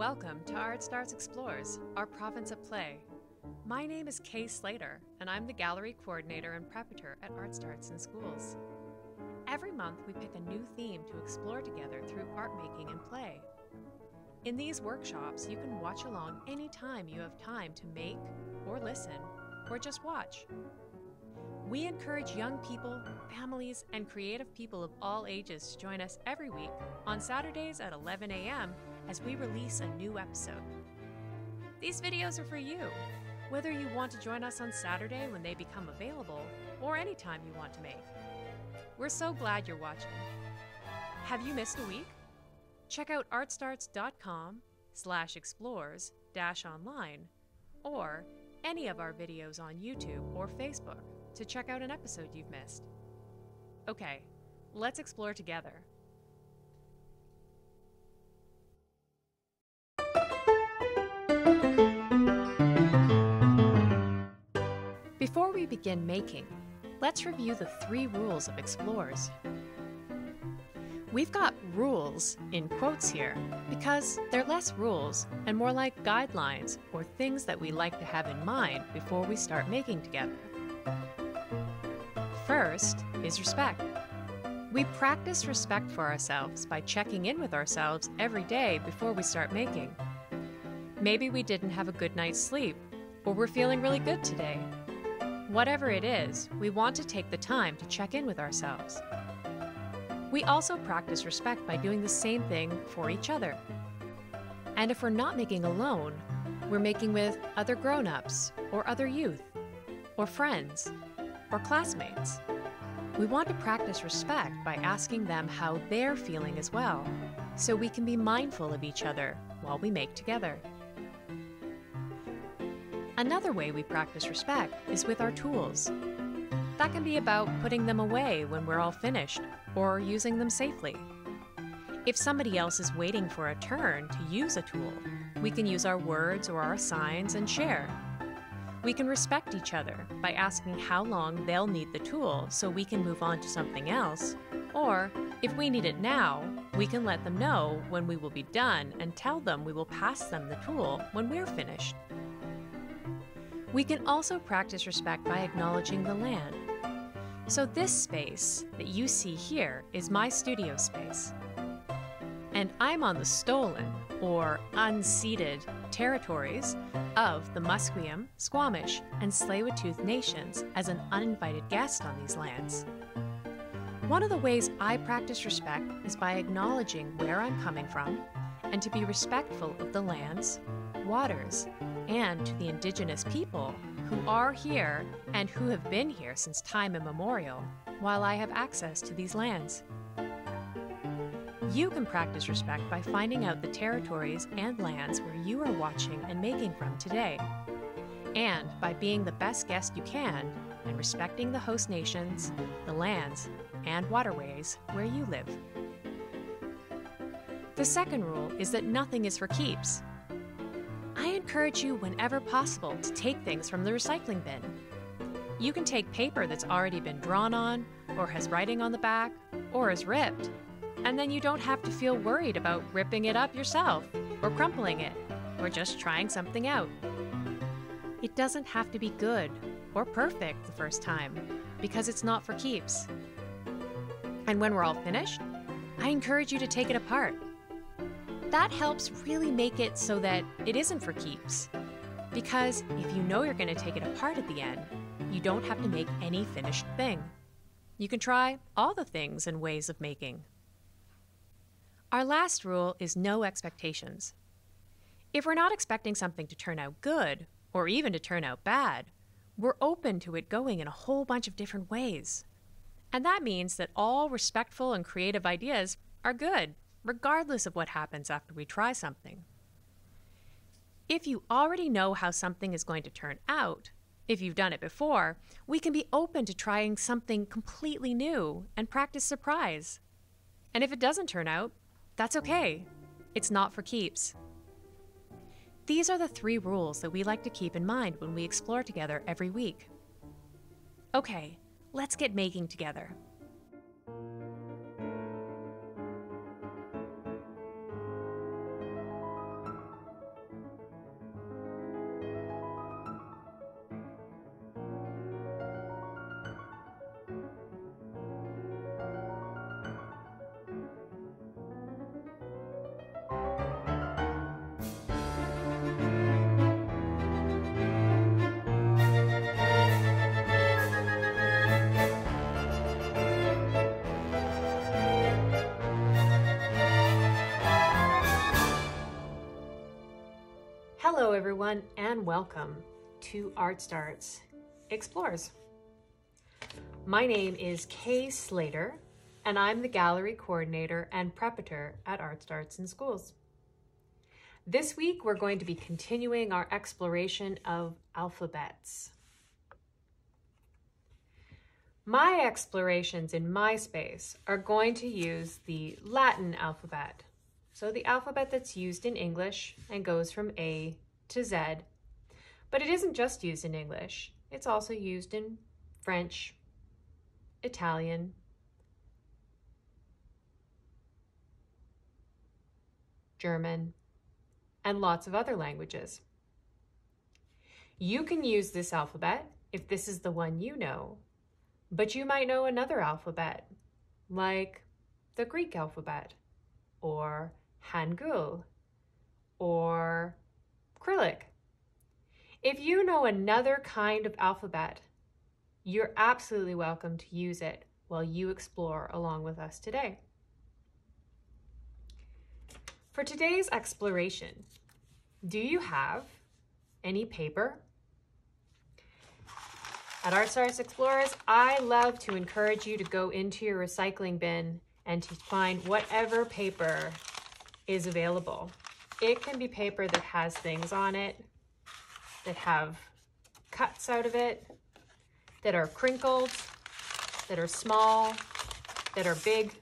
Welcome to ArtStarts Explores, our province of play. My name is Kay Slater, and I'm the gallery coordinator and preparator at ArtStarts in Schools. Every month, we pick a new theme to explore together through art making and play. In these workshops, you can watch along anytime you have time to make, or listen, or just watch. We encourage young people, families, and creative people of all ages to join us every week on Saturdays at 11 a.m. as we release a new episode. These videos are for you, whether you want to join us on Saturday when they become available or anytime you want to make. We're so glad you're watching. Have you missed a week? Check out artstarts.com slash explores dash online or any of our videos on YouTube or Facebook to check out an episode you've missed. Okay, let's explore together. Before we begin making, let's review the three rules of explorers. We've got rules in quotes here because they're less rules and more like guidelines or things that we like to have in mind before we start making together. First is respect. We practice respect for ourselves by checking in with ourselves every day before we start making. Maybe we didn't have a good night's sleep, or we're feeling really good today. Whatever it is, we want to take the time to check in with ourselves. We also practice respect by doing the same thing for each other. And if we're not making alone, we're making with other grown ups, or other youth, or friends, or classmates. We want to practice respect by asking them how they're feeling as well, so we can be mindful of each other while we make together. Another way we practice respect is with our tools. That can be about putting them away when we're all finished or using them safely. If somebody else is waiting for a turn to use a tool, we can use our words or our signs and share. We can respect each other by asking how long they'll need the tool so we can move on to something else. Or, if we need it now, we can let them know when we will be done and tell them we will pass them the tool when we're finished. We can also practice respect by acknowledging the land. So, this space that you see here is my studio space. And I'm on the stolen, or unceded, territories of the Musqueam, Squamish, and Tsleil-Waututh nations as an uninvited guest on these lands. One of the ways I practice respect is by acknowledging where I'm coming from and to be respectful of the lands, waters, and to the indigenous people who are here and who have been here since time immemorial while I have access to these lands. You can practice respect by finding out the territories and lands where you are watching and making from today, and by being the best guest you can and respecting the host nations, the lands, and waterways where you live. The second rule is that nothing is for keeps. I encourage you whenever possible to take things from the recycling bin. You can take paper that's already been drawn on, or has writing on the back, or is ripped, and then you don't have to feel worried about ripping it up yourself, or crumpling it, or just trying something out. It doesn't have to be good or perfect the first time, because it's not for keeps. And when we're all finished, I encourage you to take it apart. That helps really make it so that it isn't for keeps. Because if you know you're going to take it apart at the end, you don't have to make any finished thing. You can try all the things and ways of making. Our last rule is no expectations. If we're not expecting something to turn out good, or even to turn out bad, we're open to it going in a whole bunch of different ways. And that means that all respectful and creative ideas are good, regardless of what happens after we try something. If you already know how something is going to turn out, if you've done it before, we can be open to trying something completely new and practice surprise. And if it doesn't turn out, that's okay. It's not for keeps. These are the three rules that we like to keep in mind when we explore together every week. Okay, let's get making together. Everyone, and welcome to ArtStarts Explores. My name is Kay Slater, and I'm the gallery coordinator and preparator at ArtStarts in Schools. This week, we're going to be continuing our exploration of alphabets. My explorations in my space are going to use the Latin alphabet, so the alphabet that's used in English and goes from A to Z. But it isn't just used in English, it's also used in French, Italian, German, and lots of other languages. You can use this alphabet if this is the one you know, but you might know another alphabet, like the Greek alphabet, or Hangul, or Cyrillic. If you know another kind of alphabet, you're absolutely welcome to use it while you explore along with us today. For today's exploration, do you have any paper? At ArtStarts Explorers, I love to encourage you to go into your recycling bin and to find whatever paper is available. It can be paper that has things on it, that have cuts out of it, that are crinkled, that are small, that are big.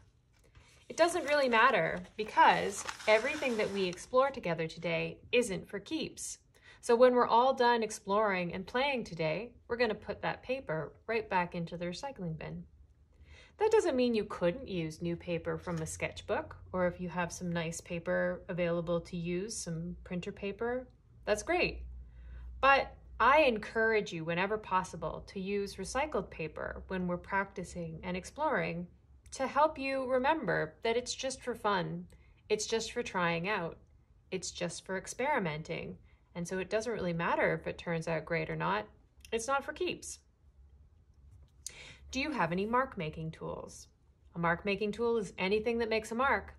It doesn't really matter because everything that we explore together today isn't for keeps. So when we're all done exploring and playing today, we're going to put that paper right back into the recycling bin. That doesn't mean you couldn't use new paper from a sketchbook, or if you have some nice paper available to use, some printer paper, that's great. But I encourage you whenever possible to use recycled paper when we're practicing and exploring to help you remember that it's just for fun, it's just for trying out, it's just for experimenting. And so it doesn't really matter if it turns out great or not, it's not for keeps. Do you have any mark making tools? A mark making tool is anything that makes a mark.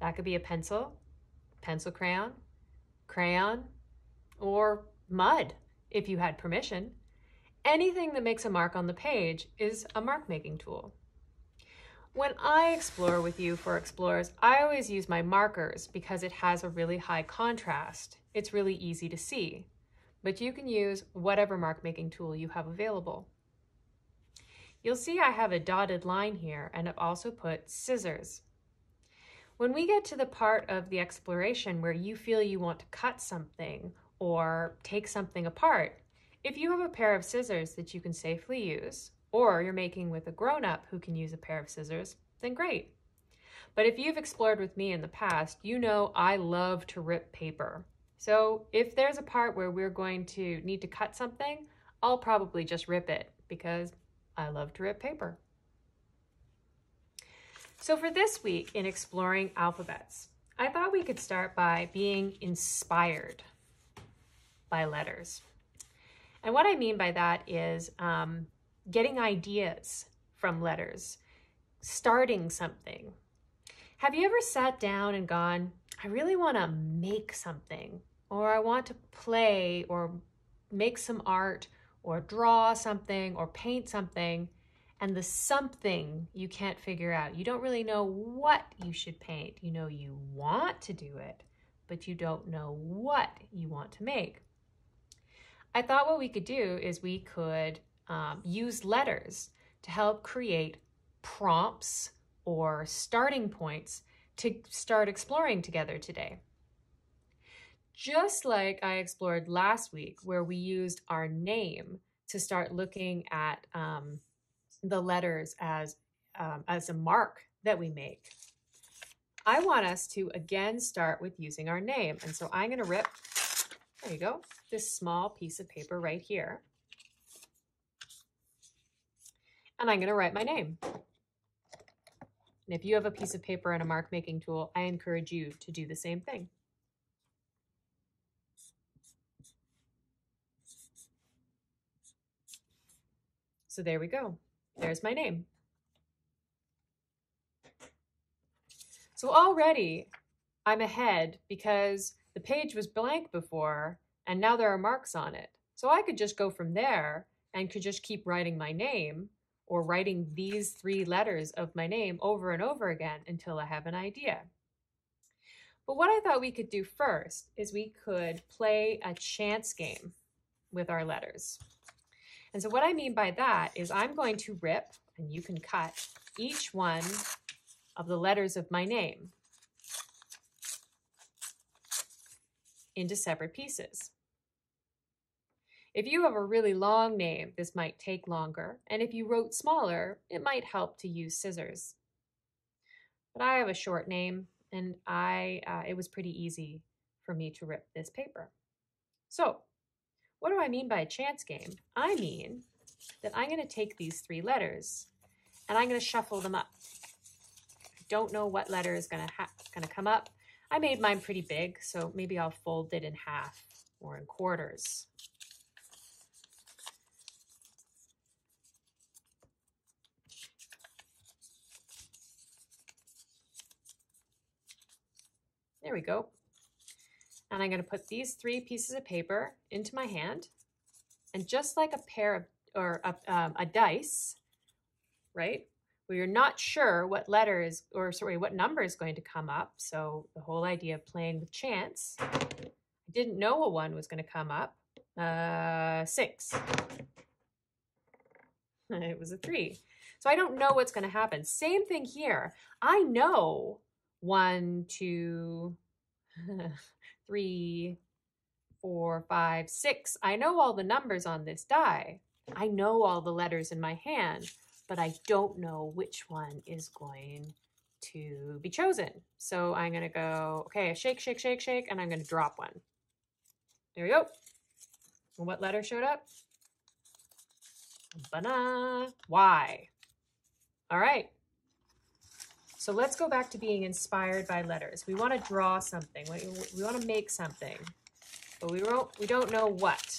That could be a pencil, pencil crayon, crayon, or mud if you had permission. Anything that makes a mark on the page is a mark making tool. When I explore with you for Explorers, I always use my markers because it has a really high contrast. It's really easy to see, but you can use whatever mark making tool you have available. You'll see I have a dotted line here and I've also put scissors. When we get to the part of the exploration where you feel you want to cut something or take something apart, if you have a pair of scissors that you can safely use, or you're making with a grown-up who can use a pair of scissors, then great. But if you've explored with me in the past, you know I love to rip paper. So if there's a part where we're going to need to cut something, I'll probably just rip it because I love to rip paper. So for this week in exploring alphabets, I thought we could start by being inspired by letters. And what I mean by that is um, getting ideas from letters, starting something. Have you ever sat down and gone, I really want to make something, or I want to play, or make some art, or draw something or paint something and the something you can't figure out. You don't really know what you should paint. You know you want to do it, but you don't know what you want to make. I thought what we could do is we could um, use letters to help create prompts or starting points to start exploring together today. Just like I explored last week, where we used our name to start looking at um, the letters as, um, as a mark that we make. I want us to again start with using our name. And so I'm going to rip, there you go, this small piece of paper right here. And I'm going to write my name. And if you have a piece of paper and a mark making tool, I encourage you to do the same thing. So there we go. There's my name. So already I'm ahead because the page was blank before and now there are marks on it. So I could just go from there and could just keep writing my name or writing these three letters of my name over and over again until I have an idea. But what I thought we could do first is we could play a chance game with our letters. And so what I mean by that is I'm going to rip, and you can cut, each one of the letters of my name into separate pieces. If you have a really long name, this might take longer, and if you wrote smaller, it might help to use scissors. But I have a short name, and I uh, it was pretty easy for me to rip this paper. So, what do I mean by a chance game? I mean that I'm going to take these three letters and I'm going to shuffle them up. I don't know what letter is going to going to come up. I made mine pretty big, so maybe I'll fold it in half or in quarters. There we go. And I'm going to put these three pieces of paper into my hand. And just like a pair of, or a, um, a dice, right? Where you're not sure what letter is, or sorry, what number is going to come up. So the whole idea of playing with chance. I didn't know a one was going to come up. Uh, six. it was a three. So I don't know what's going to happen. Same thing here. I know one, two, three, four, five, six. I know all the numbers on this die. I know all the letters in my hand, but I don't know which one is going to be chosen. So I'm going to go, okay, shake, shake, shake, shake, and I'm going to drop one. There we go. And what letter showed up? Banana. Y. All right. So let's go back to being inspired by letters. We want to draw something. We, we want to make something, but we don't, we don't know what.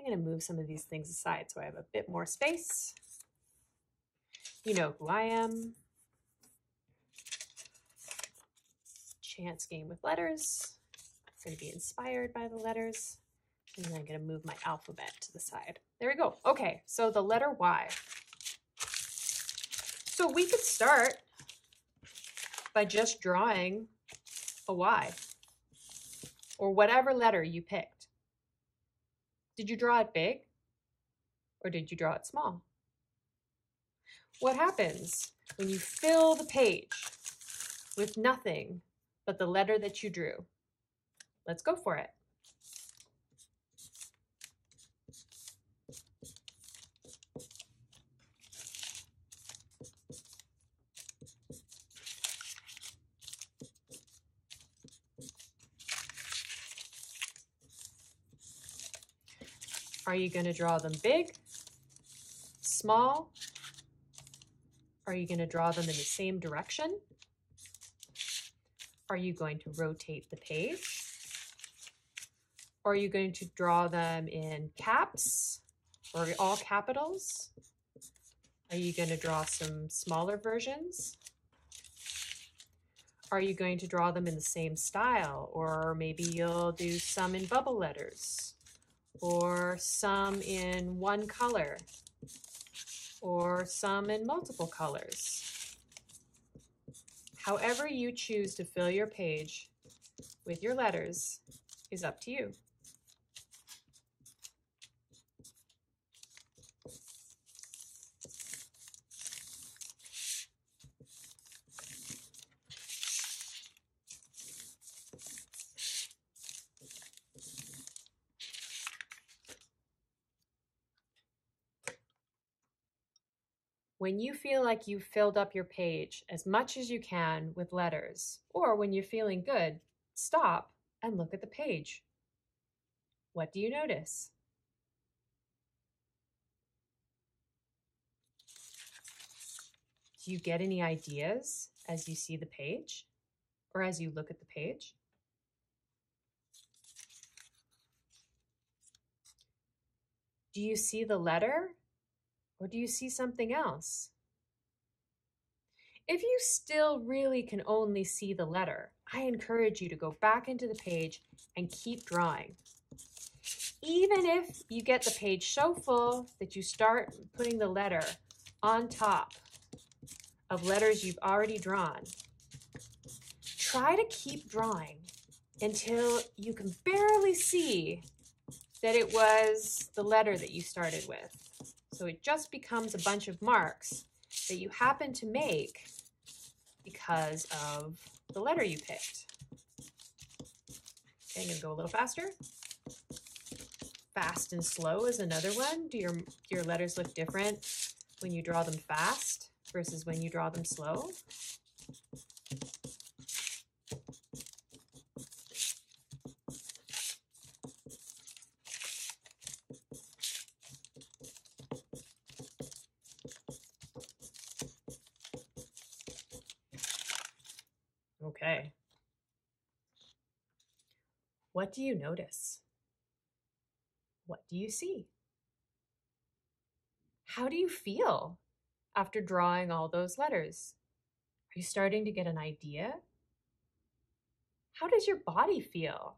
I'm going to move some of these things aside so I have a bit more space. You know who I am. Chance game with letters. It's going to be inspired by the letters. And I'm going to move my alphabet to the side. There we go. Okay, so the letter Y. So we could start by just drawing a Y or whatever letter you picked. Did you draw it big or did you draw it small? What happens when you fill the page with nothing but the letter that you drew? Let's go for it. Are you going to draw them big, small? Are you going to draw them in the same direction? Are you going to rotate the page? Are you going to draw them in caps or all capitals? Are you going to draw some smaller versions? Are you going to draw them in the same style? Or maybe you'll do some in bubble letters or some in one color, or some in multiple colors. However you choose to fill your page with your letters is up to you. When you feel like you've filled up your page as much as you can with letters, or when you're feeling good, stop and look at the page. What do you notice? Do you get any ideas as you see the page or as you look at the page? Do you see the letter or do you see something else? If you still really can only see the letter, I encourage you to go back into the page and keep drawing. Even if you get the page so full that you start putting the letter on top of letters you've already drawn, try to keep drawing until you can barely see that it was the letter that you started with. So it just becomes a bunch of marks that you happen to make because of the letter you picked. Okay, I'm gonna go a little faster. Fast and slow is another one. Do your, do your letters look different when you draw them fast versus when you draw them slow? Okay. What do you notice? What do you see? How do you feel after drawing all those letters? Are you starting to get an idea? How does your body feel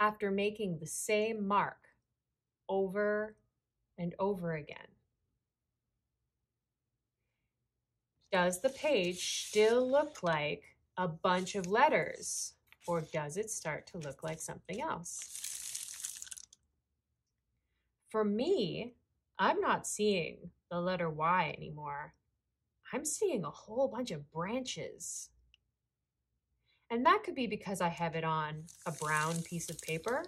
after making the same mark over and over again? Does the page still look like a bunch of letters or does it start to look like something else? For me, I'm not seeing the letter Y anymore. I'm seeing a whole bunch of branches. And that could be because I have it on a brown piece of paper.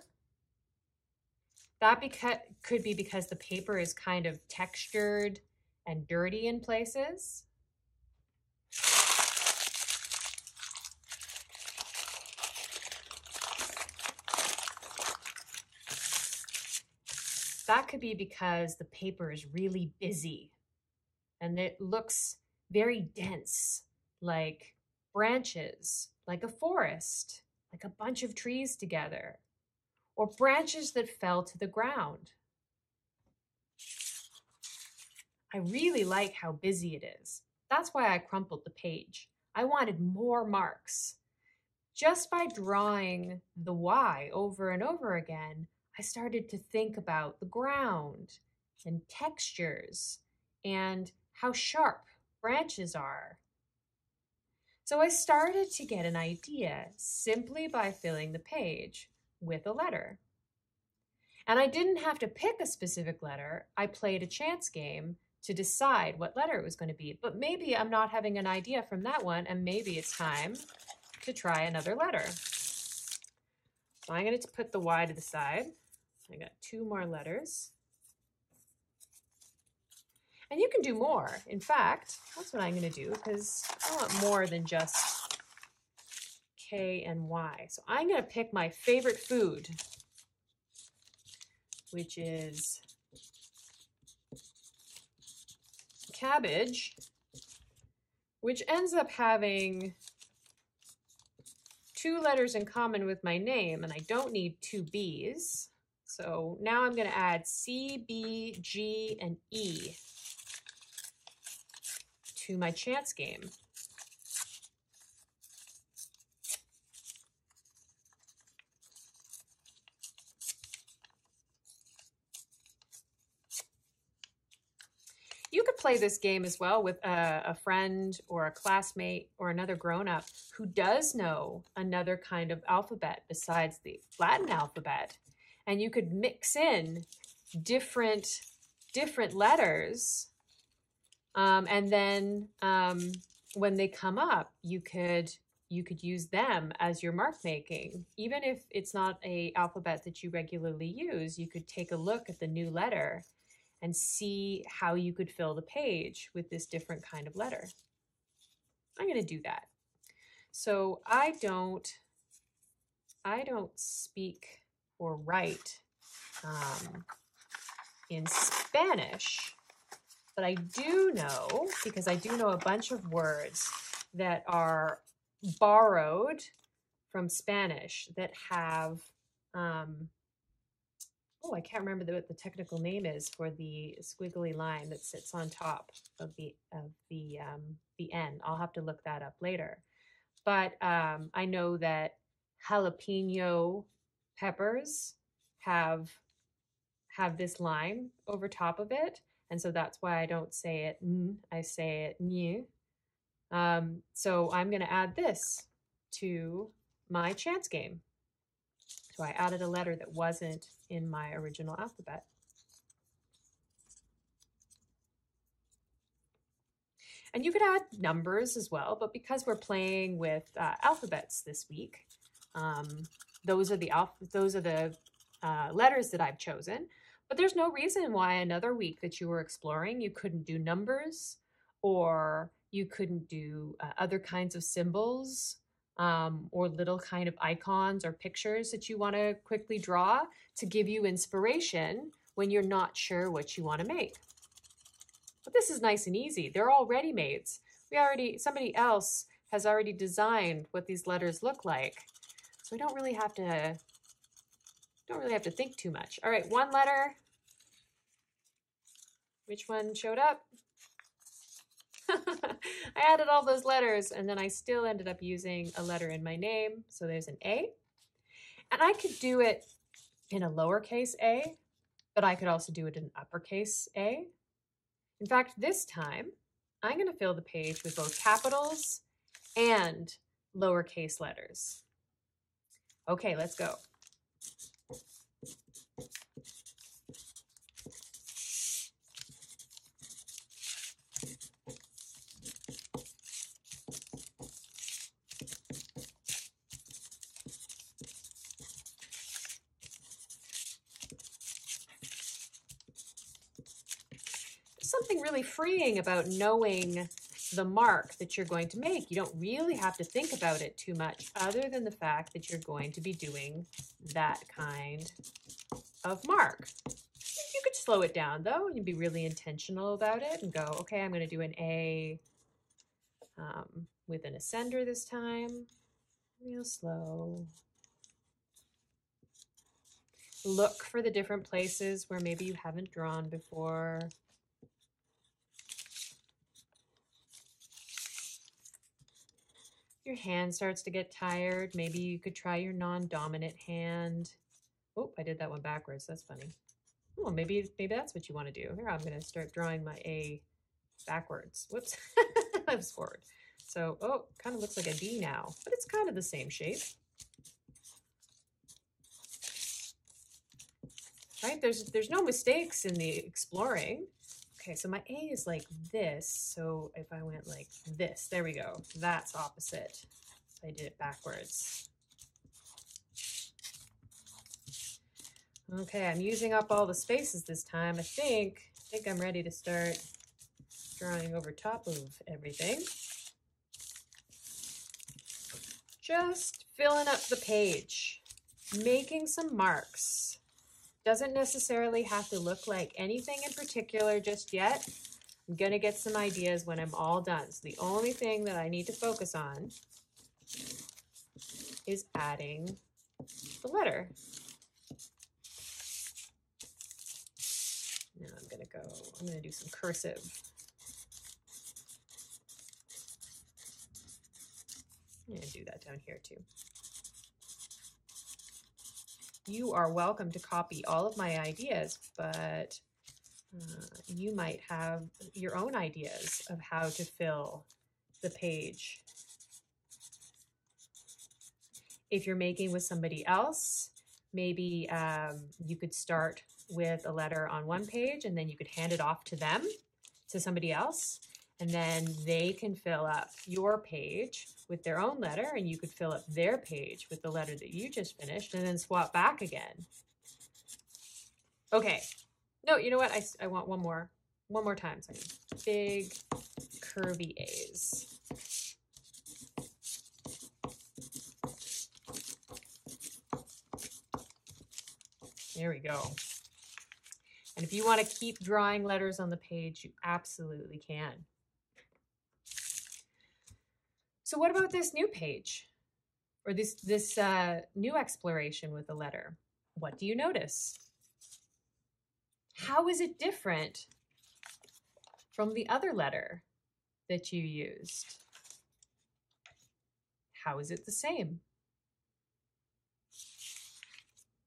That beca could be because the paper is kind of textured and dirty in places. That could be because the paper is really busy and it looks very dense, like branches, like a forest, like a bunch of trees together, or branches that fell to the ground. I really like how busy it is. That's why I crumpled the page. I wanted more marks. Just by drawing the Y over and over again, I started to think about the ground and textures and how sharp branches are. So I started to get an idea simply by filling the page with a letter. And I didn't have to pick a specific letter. I played a chance game to decide what letter it was going to be. But maybe I'm not having an idea from that one, and maybe it's time to try another letter. So I'm going to put the Y to the side. I got two more letters. And you can do more. In fact, that's what I'm going to do because I want more than just K and Y. So I'm going to pick my favorite food, which is cabbage, which ends up having two letters in common with my name, and I don't need two B's. So now I'm going to add C, B, G, and E to my chance game. You could play this game as well with a, a friend or a classmate or another grown-up who does know another kind of alphabet besides the Latin alphabet and you could mix in different different letters um, and then um, when they come up you could you could use them as your mark making. Even if it's not a alphabet that you regularly use you could take a look at the new letter and see how you could fill the page with this different kind of letter. I'm going to do that. So i don't i don't speak or write um, in Spanish, but I do know, because I do know a bunch of words that are borrowed from Spanish that have um, oh, I can't remember what the technical name is for the squiggly line that sits on top of the of the um, the N. I'll have to look that up later. But um, I know that jalapeno peppers have have this line over top of it, and so that's why I don't say it n, I say it. Um, so I'm going to add this to my chance game. So I added a letter that wasn't in my original alphabet. And you could add numbers as well, but because we're playing with uh, alphabets this week, um, those are the those are the uh, letters that I've chosen. But there's no reason why another week that you were exploring you couldn't do numbers or you couldn't do uh, other kinds of symbols um, or little kind of icons or pictures that you want to quickly draw to give you inspiration when you're not sure what you want to make. But this is nice and easy. They're all ready-mades. We already, somebody else has already designed what these letters look like. We don't really have to, don't really have to think too much. All right, one letter. Which one showed up? I added all those letters and then I still ended up using a letter in my name. So there's an A. And I could do it in a lowercase a, but I could also do it in uppercase A. In fact, this time I'm going to fill the page with both capitals and lowercase letters. Okay, let's go. something really freeing about knowing the mark that you're going to make. You don't really have to think about it too much other than the fact that you're going to be doing that kind of mark. You could slow it down though and be really intentional about it and go, okay, I'm going to do an A um, with an ascender this time. Real slow. Look for the different places where maybe you haven't drawn before. Your hand starts to get tired, maybe you could try your non-dominant hand. Oh, I did that one backwards. That's funny. Oh, maybe maybe that's what you want to do. Here, I'm going to start drawing my A backwards. Whoops, that was forward. So, oh, kind of looks like a D now, but it's kind of the same shape. Right? There's there's no mistakes in the exploring. Okay, so my A is like this. So if I went like this, there we go. That's opposite. I did it backwards. Okay, I'm using up all the spaces this time. I think, I think I'm ready to start drawing over top of everything. Just filling up the page, making some marks. Doesn't necessarily have to look like anything in particular just yet. I'm going to get some ideas when I'm all done. So the only thing that I need to focus on is adding the letter. Now I'm going to go, I'm going to do some cursive. I'm going to do that down here too. You are welcome to copy all of my ideas, but uh, you might have your own ideas of how to fill the page. If you're making with somebody else, maybe um, you could start with a letter on one page and then you could hand it off to them, to somebody else, and then they can fill up your page with their own letter and you could fill up their page with the letter that you just finished and then swap back again. Okay. No, you know what? I, I want one more. One more time. Sorry. Big curvy A's. There we go. And if you want to keep drawing letters on the page, you absolutely can. So what about this new page or this, this uh, new exploration with the letter? What do you notice? How is it different from the other letter that you used? How is it the same?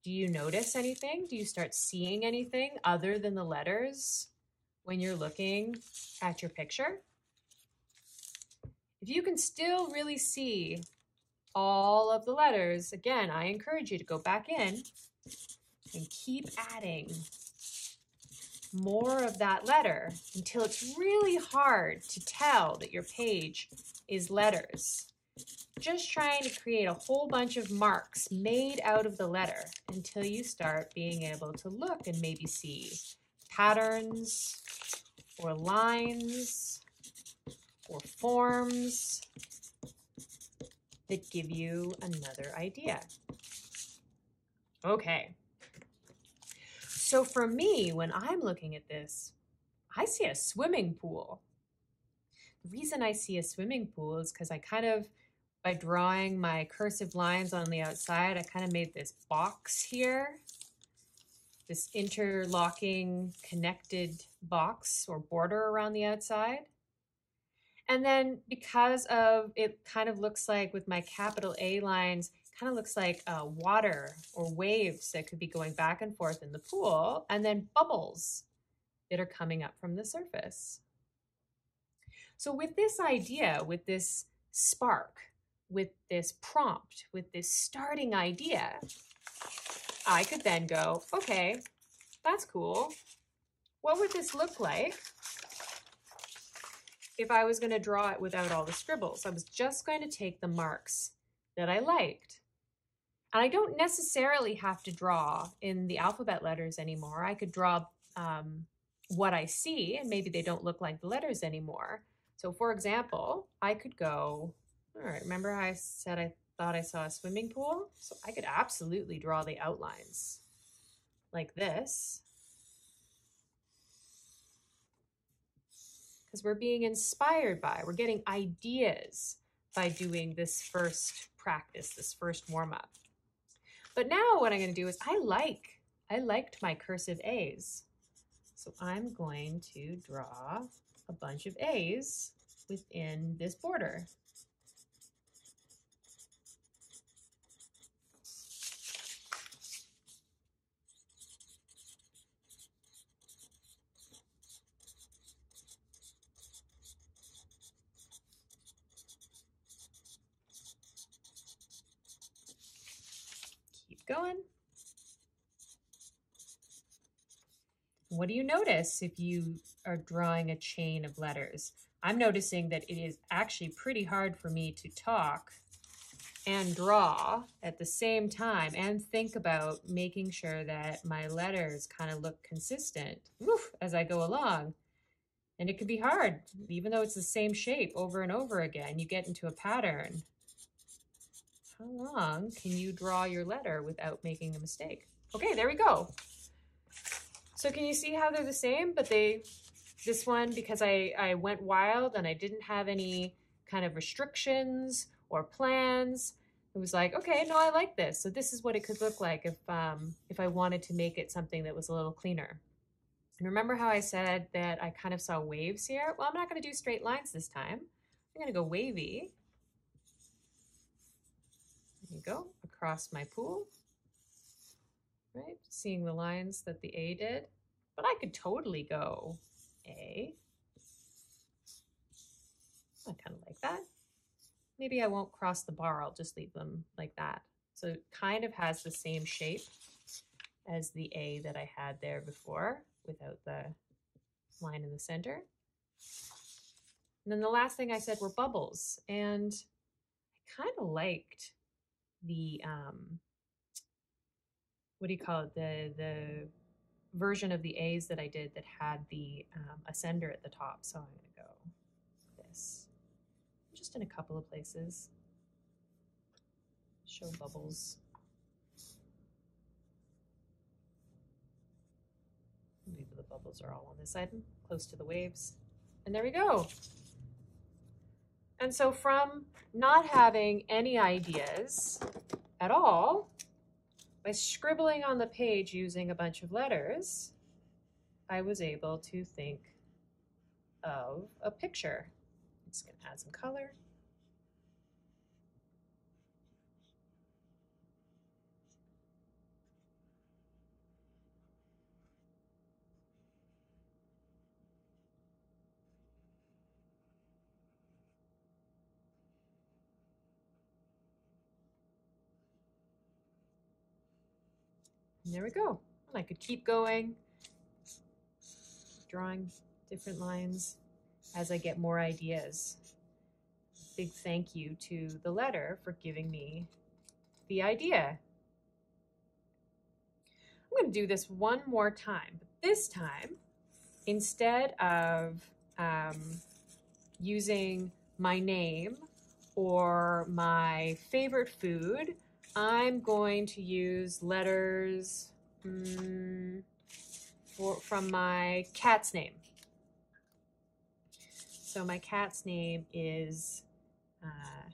Do you notice anything? Do you start seeing anything other than the letters when you're looking at your picture? If you can still really see all of the letters, again, I encourage you to go back in and keep adding more of that letter until it's really hard to tell that your page is letters. Just trying to create a whole bunch of marks made out of the letter until you start being able to look and maybe see patterns or lines or forms that give you another idea. Okay. So for me, when I'm looking at this, I see a swimming pool. The reason I see a swimming pool is because I kind of, by drawing my cursive lines on the outside, I kind of made this box here, this interlocking connected box or border around the outside. And then because of it kind of looks like with my capital A lines, kind of looks like uh, water or waves that could be going back and forth in the pool, and then bubbles that are coming up from the surface. So with this idea, with this spark, with this prompt, with this starting idea, I could then go, okay, that's cool. What would this look like if I was going to draw it without all the scribbles. I was just going to take the marks that I liked. And I don't necessarily have to draw in the alphabet letters anymore. I could draw um, what I see, and maybe they don't look like the letters anymore. So for example, I could go, all right, remember I said I thought I saw a swimming pool? So I could absolutely draw the outlines like this. Because we're being inspired by, we're getting ideas by doing this first practice, this first warm up. But now what I'm going to do is I like, I liked my cursive A's. So I'm going to draw a bunch of A's within this border. Going. What do you notice if you are drawing a chain of letters? I'm noticing that it is actually pretty hard for me to talk and draw at the same time and think about making sure that my letters kind of look consistent woof, as I go along. And it can be hard, even though it's the same shape over and over again. You get into a pattern how long can you draw your letter without making a mistake? Okay, there we go. So can you see how they're the same, but they, this one, because I, I went wild and I didn't have any kind of restrictions or plans, it was like, okay, no, I like this. So this is what it could look like if, um, if I wanted to make it something that was a little cleaner. And remember how I said that I kind of saw waves here? Well, I'm not going to do straight lines this time. I'm going to go wavy. There you go, across my pool, right? Seeing the lines that the A did, but I could totally go A. I kind of like that. Maybe I won't cross the bar, I'll just leave them like that. So it kind of has the same shape as the A that I had there before without the line in the center. And then the last thing I said were bubbles. And I kind of liked the um, what do you call it the the version of the A's that I did that had the um, ascender at the top. So I'm going to go this just in a couple of places. Show bubbles. Maybe the bubbles are all on this side, close to the waves. And there we go. And so from not having any ideas at all, by scribbling on the page using a bunch of letters, I was able to think of a picture. I'm just to add some color. And there we go. And I could keep going, drawing different lines as I get more ideas. Big thank you to the letter for giving me the idea. I'm going to do this one more time, but this time, instead of um, using my name or my favorite food, I'm going to use letters mm, for, from my cat's name. So my cat's name is uh,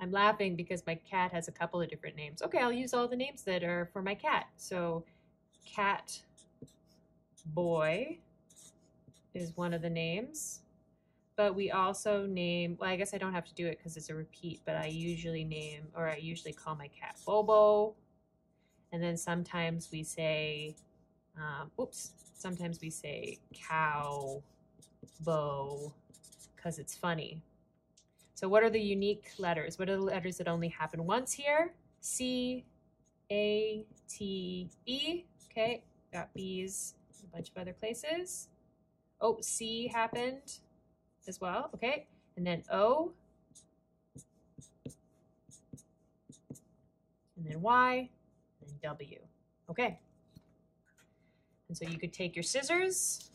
I'm laughing because my cat has a couple of different names. Okay, I'll use all the names that are for my cat. So cat boy is one of the names but we also name, well, I guess I don't have to do it because it's a repeat, but I usually name, or I usually call my cat Bobo. And then sometimes we say, um, oops, sometimes we say cow, bow, because it's funny. So what are the unique letters? What are the letters that only happen once here? C, A, T, B. Okay, got B's a bunch of other places. Oh, C happened as well, okay? And then O, and then Y, and then W, okay? And so you could take your scissors,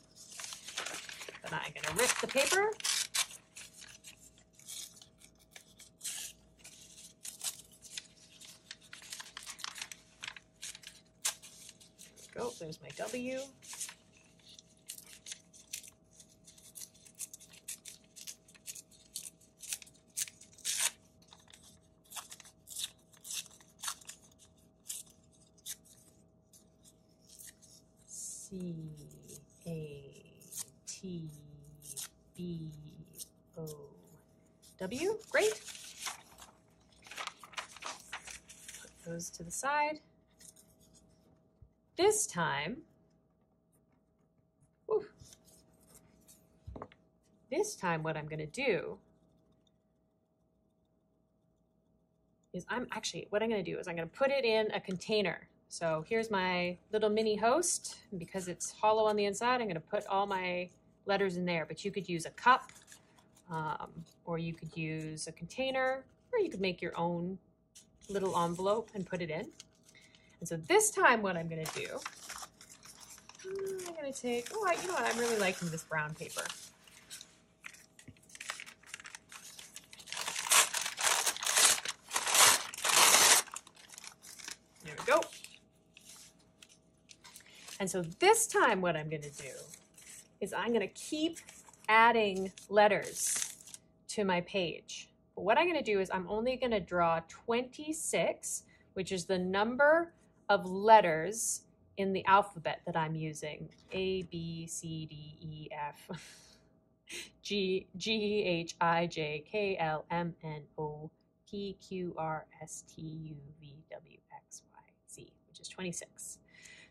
but I'm gonna rip the paper. Go, there's my W. C A T B O W. Great. Put those to the side. This time, whew, this time what I'm going to do is I'm actually, what I'm going to do is I'm going to put it in a container. So here's my little mini host. because it's hollow on the inside, I'm going to put all my letters in there. But you could use a cup, um, or you could use a container, or you could make your own little envelope and put it in. And so this time what I'm going to do, I'm going to take, oh, you know what, I'm really liking this brown paper. There we go. And so this time what I'm going to do is I'm going to keep adding letters to my page. But what I'm going to do is I'm only going to draw 26, which is the number of letters in the alphabet that I'm using. A, B, C, D, E, F, G, G, H, I, J, K, L, M, N, O, P, Q, R, S, T, U, V, W, X, Y, Z, which is 26.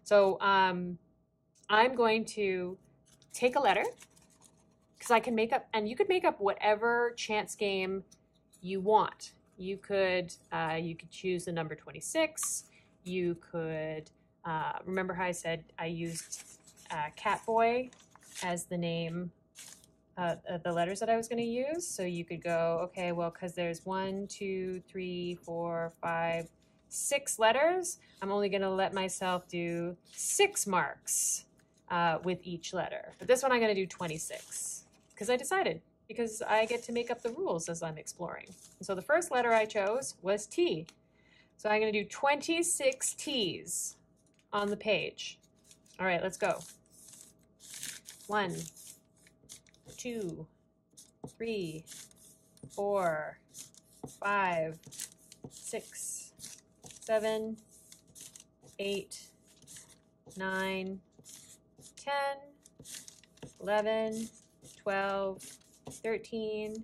So um, I'm going to take a letter because I can make up, and you could make up whatever chance game you want. You could uh, you could choose the number 26. You could uh, remember how I said I used uh, Catboy as the name uh, the letters that I was going to use. So you could go, okay, well, because there's one, two, three, four, five, six letters, I'm only going to let myself do six marks uh, with each letter. But this one I'm going to do 26 because I decided because I get to make up the rules as I'm exploring. And so the first letter I chose was T. So I'm going to do 26 T's on the page. All right, let's go. One, two, three, four, five, six, seven, eight, nine, ten, eleven, twelve, thirteen,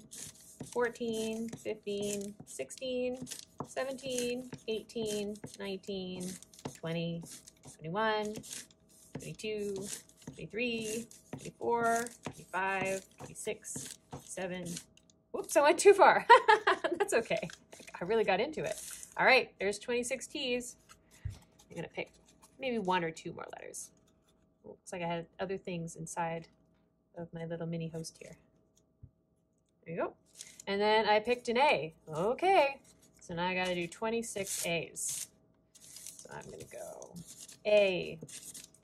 fourteen, fifteen, sixteen, seventeen, eighteen, nineteen, twenty, twenty-one, twenty-two, twenty-three, twenty-four, twenty-five, twenty-six, twenty-seven. Whoops, I went too far. That's okay. I really got into it. All right, there's 26 T's. I'm to pick maybe one or two more letters. Looks like I had other things inside of my little mini host here. There you go. And then I picked an A. Okay. So now I got to do 26 A's. So I'm to go A,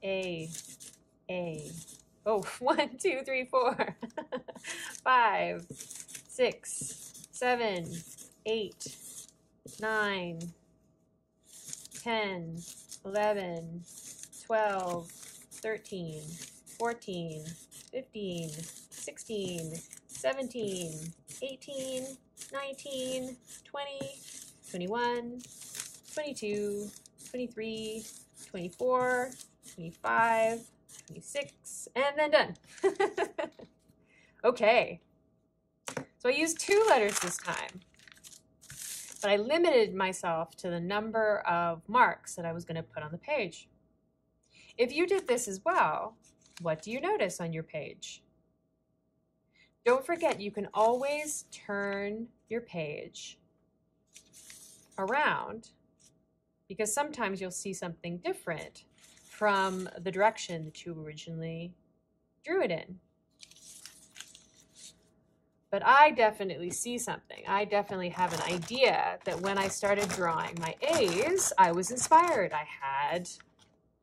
A, A. Oh, one, two, three, four, five, six, seven, eight, nine, ten, eleven, twelve, thirteen, fourteen, fifteen, sixteen, seventeen, eighteen, nineteen, twenty, twenty-one, twenty-two, twenty-three, twenty-four, twenty-five, twenty-six, and then done. okay. So I used two letters this time, but I limited myself to the number of marks that I was going to put on the page. If you did this as well, what do you notice on your page? Don't forget, you can always turn your page around because sometimes you'll see something different from the direction that you originally drew it in. But I definitely see something. I definitely have an idea that when I started drawing my A's, I was inspired. I had,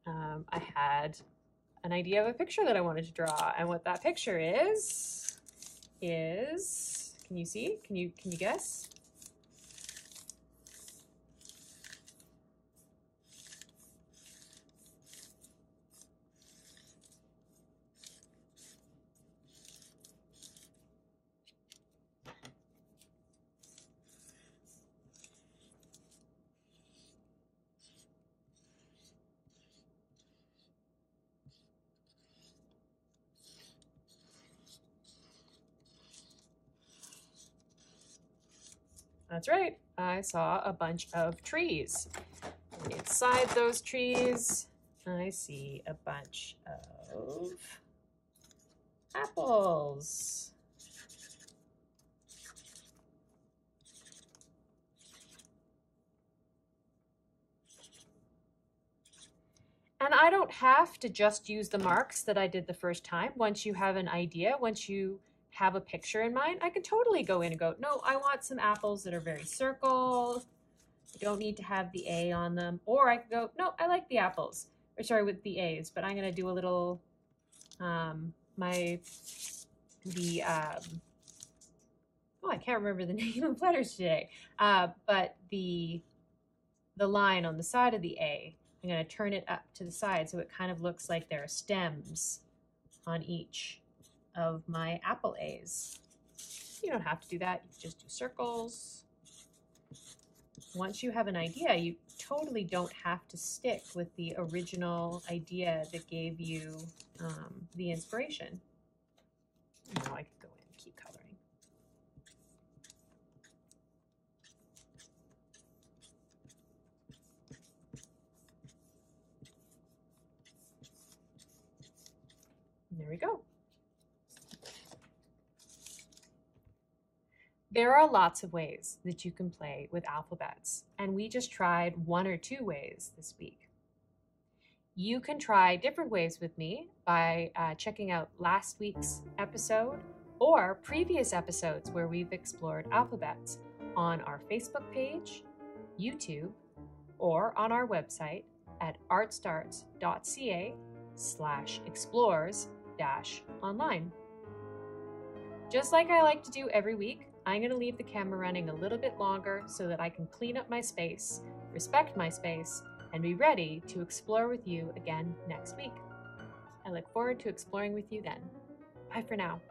um, I had an idea of a picture that I wanted to draw, and what that picture is, is can you see? Can you can you guess? That's right. I saw a bunch of trees. Inside those trees, I see a bunch of apples. And I don't have to just use the marks that I did the first time. Once you have an idea, once you have a picture in mind, I can totally go in and go, no, I want some apples that are very circle. I don't need to have the A on them. Or I could go, no, I like the apples. Or sorry, with the A's, but I'm going to do a little, um, my, the, um, oh, I can't remember the name of letters today. Uh, but the, the line on the side of the A, I'm going to turn it up to the side so it kind of looks like there are stems on each of my apple A's. You don't have to do that. You just do circles. Once you have an idea, you totally don't have to stick with the original idea that gave you um, the inspiration. Now I can go in and keep coloring. And there we go. There are lots of ways that you can play with alphabets, and we just tried one or two ways this week. You can try different ways with me by uh, checking out last week's episode or previous episodes where we've explored alphabets on our Facebook page, YouTube, or on our website at artstarts.ca slash explores dash online. Just like I like to do every week, I'm going to leave the camera running a little bit longer so that I can clean up my space, respect my space, and be ready to explore with you again next week. I look forward to exploring with you then. Bye for now.